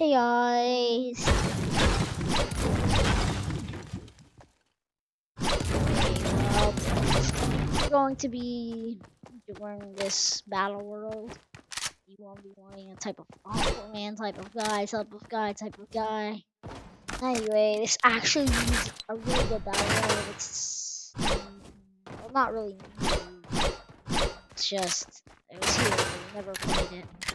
Hey guys. Going to be doing this battle world. You won't be wanting a type of Aquaman type of guy, type of guy, type of guy. Anyway, this actually is a really good battle world. It's well, not really new. It's just it was here. We never played it.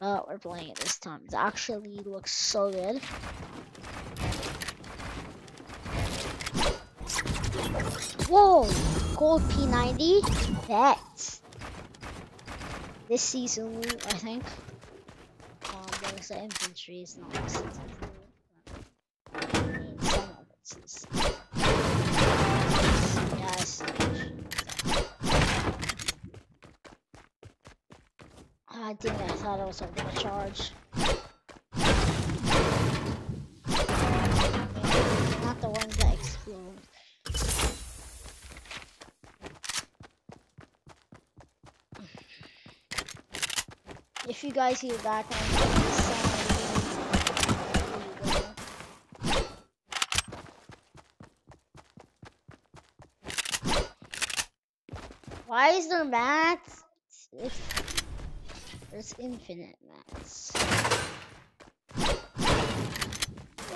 But we're playing it this time. It actually looks so good. Whoa! Gold P90? Bet. This season I think. Um, there's the infantry, it's not this season. Yes. I think I thought I was charge. Not the ones that explode. If you guys hear background sound, Why is there mats? If there's infinite mats.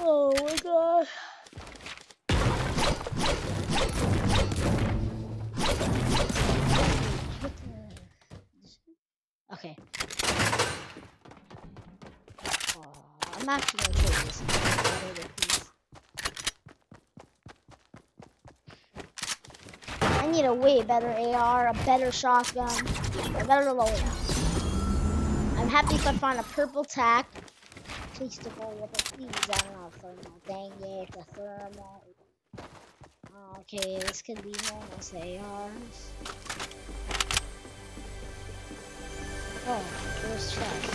Oh my god. Okay. Oh, I'm actually gonna take this. I need a way better AR, a better shotgun, a better loadout. Happy if I find a purple tack. Please to go with it, please. I don't know thermal. Dang it, the thermal. Okay, this could be known as ARs. Oh, there's trash.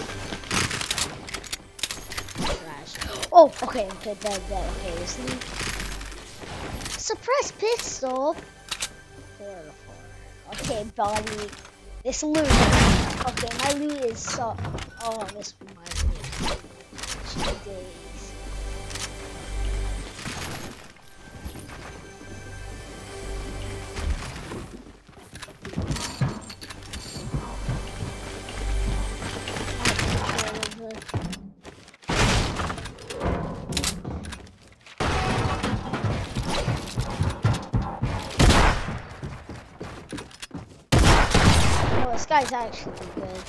Trash. Oh, okay, okay, dead, dead. Okay, this loot. Suppress pistol. Four. Okay, buddy. This loot. Okay, my loot is so. Oh, this reminds me. Two guy's actually good.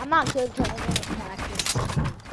I'm not good because I'm gonna practice.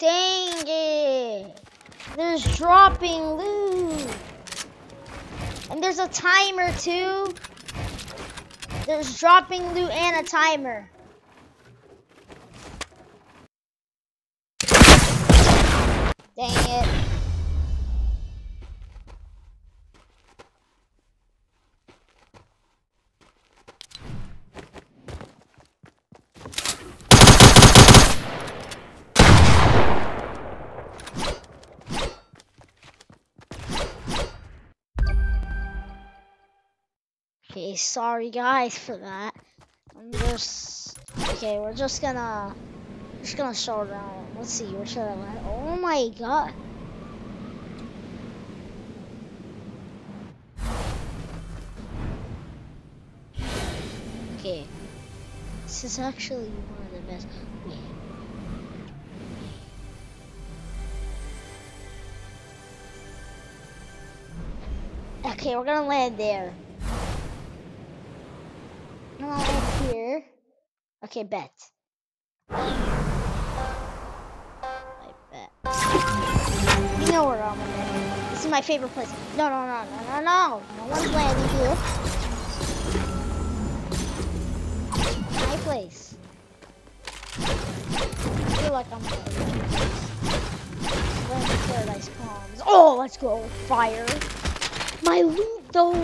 Dang it! There's dropping loot, and there's a timer too. There's dropping loot and a timer. Sorry guys for that. I'm just okay. We're just gonna just gonna show around. Let's see. Where should I land? Oh my god. Okay. This is actually one of the best. Okay, we're gonna land there. I'm here. Okay, bet. I bet. You know where I'm going. This is my favorite place. No, no, no, no, no, no. No one's landing here. My place. I feel like I'm the paradise palms. Oh, let's go. Fire. My loot, though.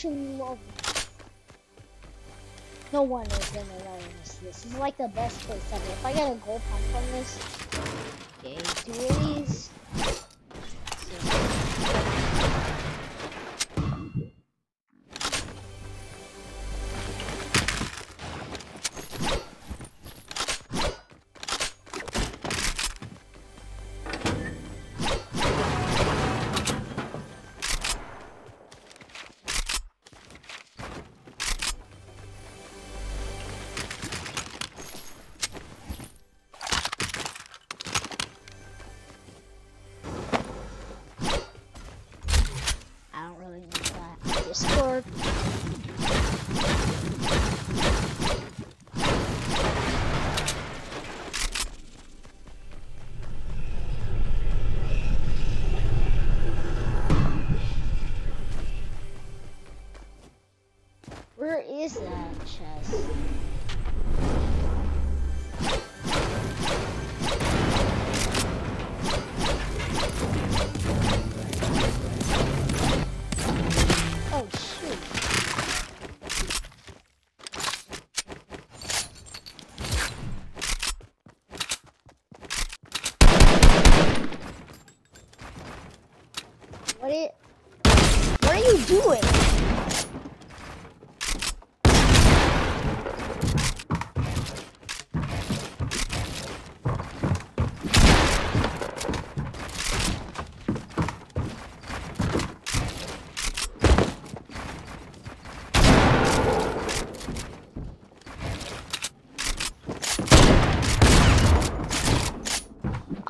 Actually love it. No one is gonna notice this. This is like the best place ever. If I get a gold pump from this, okay, two these.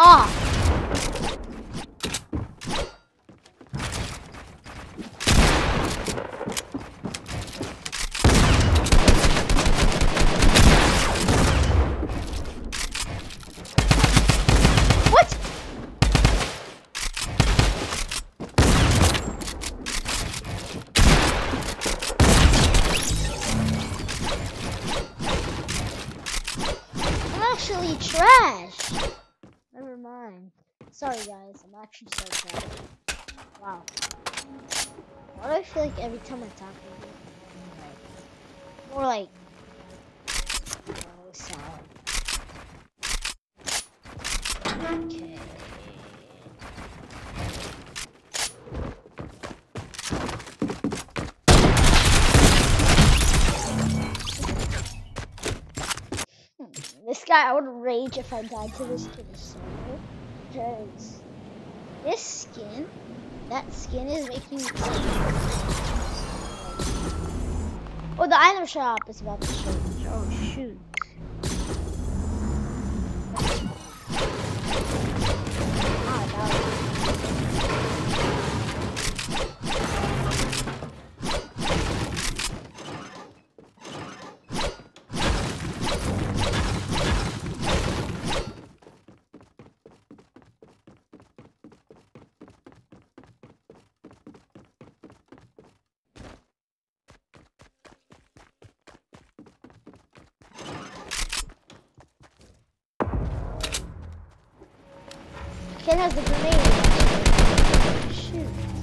Ah! What? I'm actually trash. Never mind. Sorry guys, I'm actually so trash. Wow. Why do I feel like every time I talk to you, like, more like oh, salad. Okay. Hmm, This guy, I would rage if I died to this the. Because this skin, that skin is making me. Oh, the item shop is about to change. Oh, shoot. Ah, that was- Ken has the grenade. Shoot.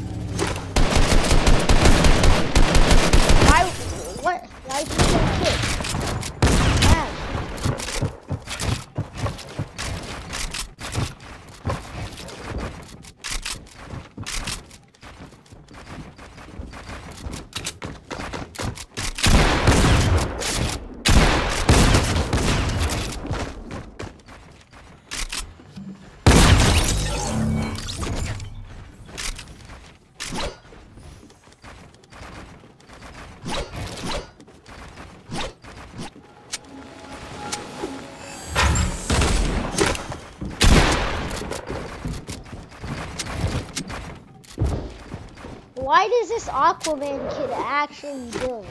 This Aquaman kid actually build?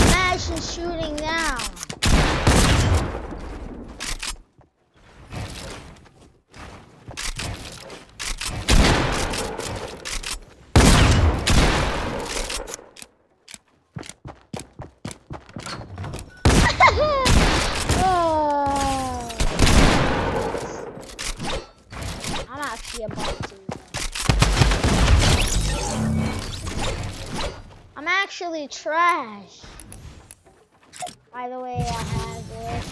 Imagine shooting down. Oh. I'm actually about to. I'm actually trash. By the way, I have this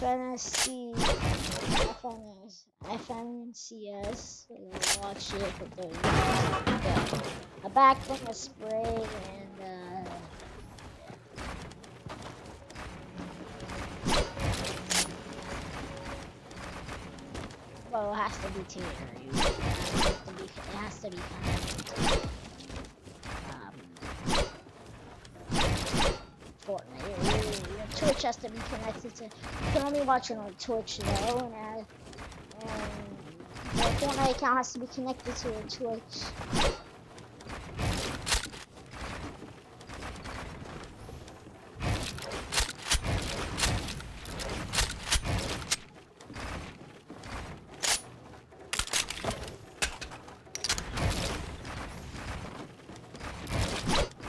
FNSC, FNS, FNCS. Watch it 30 minutes. A back from a spray and uh, well, it has to be two areas. It has to be, it has to be connected. Um, Fortnite. Your- Twitch has to be connected to. You can only watch it on Twitch though, and, uh, and your Fortnite account has to be connected to your Twitch.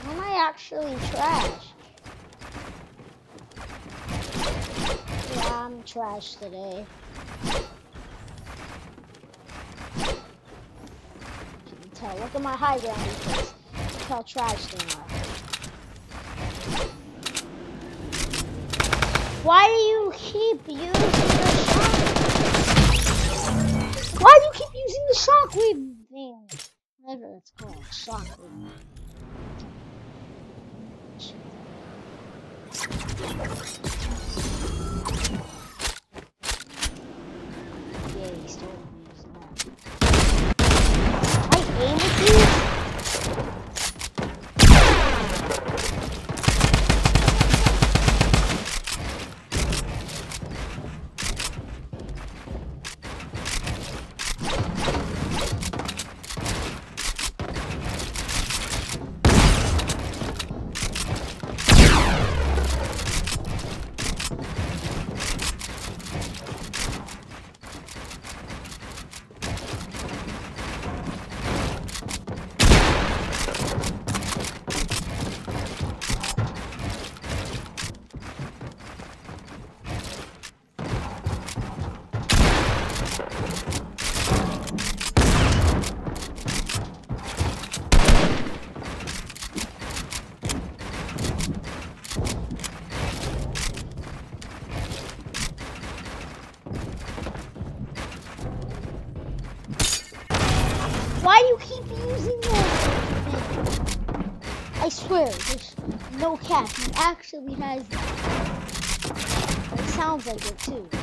Am I actually trash? Yeah, I'm trash today. You tell. Look at my high ground. Look how trash they are. Why do you keep using the shock? Why do you keep using the shockwave thing? Whatever it's called, shockwave. Yeah, he's still using that. I aim with you? Why do you keep using that? I swear, there's no cap. He actually has like it too.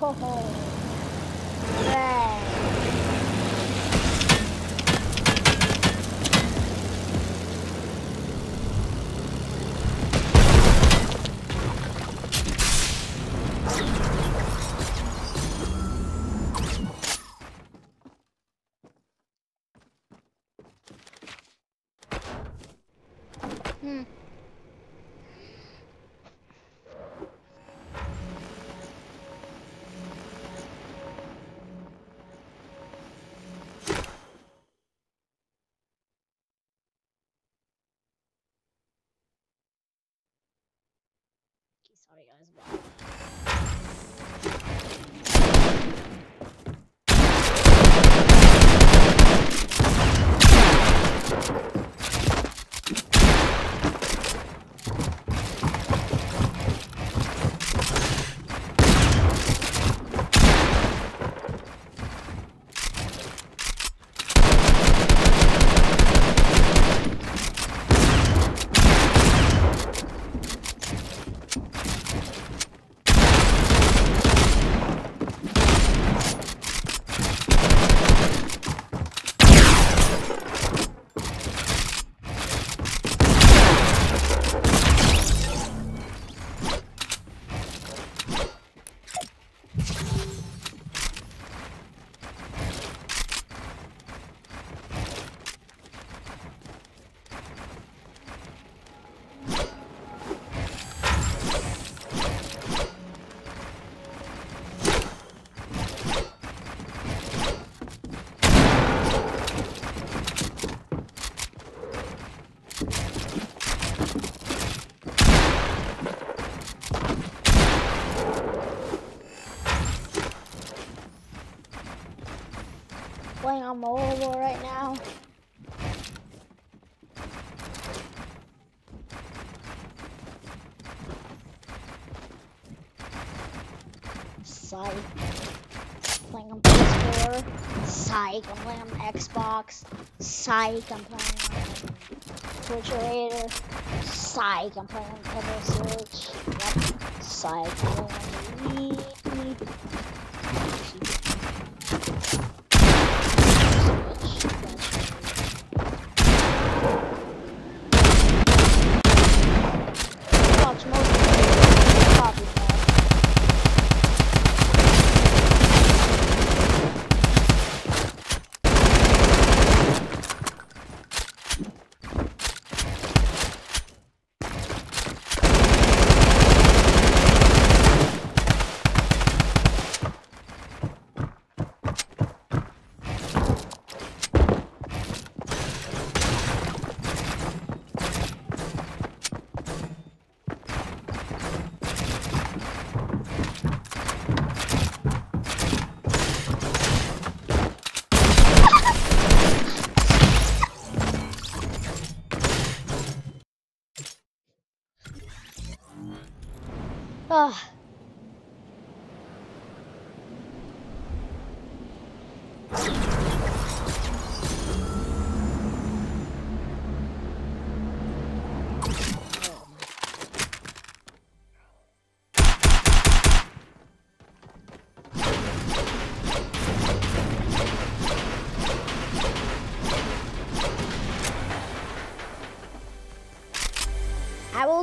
Oh, right. Hmm. Sorry guys about that. Playing on mobile right now. Psych. Playing on PS4. Psych. I'm playing on Xbox. Psych. I'm playing on Twitch. Psych. I'm playing on Nintendo Switch. Yep. Psych.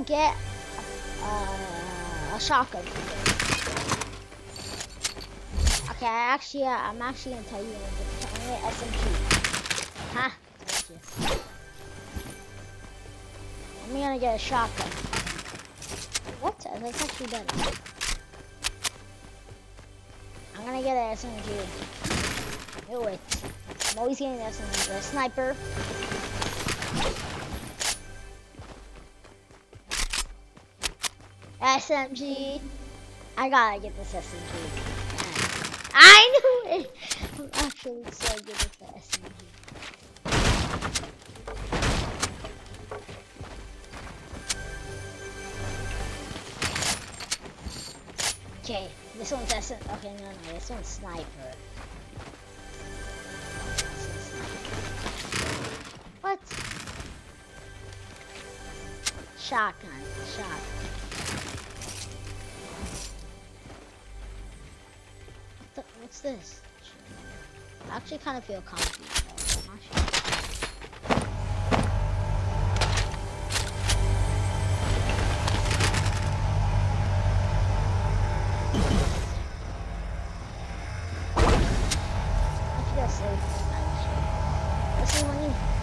Get uh, a shotgun. Okay, I actually, uh, I'm actually gonna tell you I'm gonna get SMG. Huh? I'm gonna get a shotgun. What? That's actually better. I'm gonna get an SMG. Do it. I'm always getting an SMG. A sniper. SMG. I gotta get this SMG. I knew it! I'm actually so good with the SMG. Okay, this one's SMG. Okay, no, no, this one's sniper. What? Shotgun, shotgun. This? I actually kind of feel confident.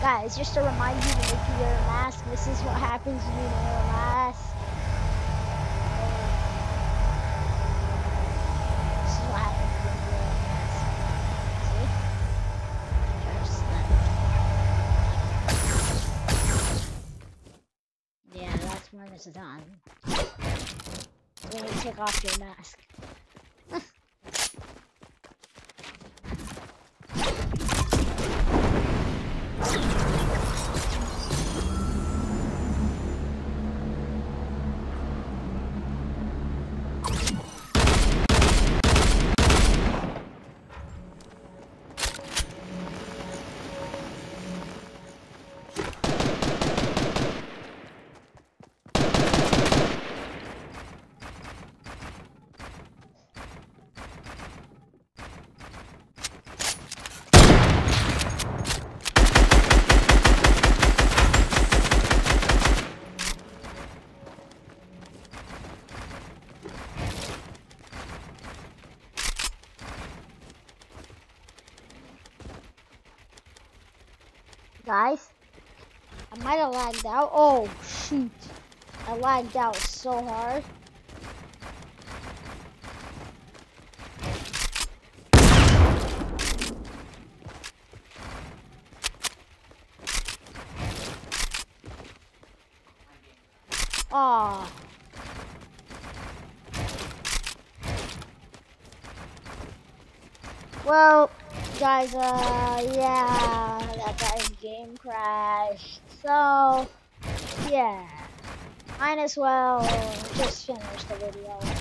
Guys, just to remind you to make you wear a mask. This is what happens when you wear a mask. minus a time. When you take off your mask. Guys, I might have lagged out. Oh, shoot. I lagged out so hard. Aw. Well, guys, uh, yeah, guy's game crashed. So, yeah, might as well just finish the video.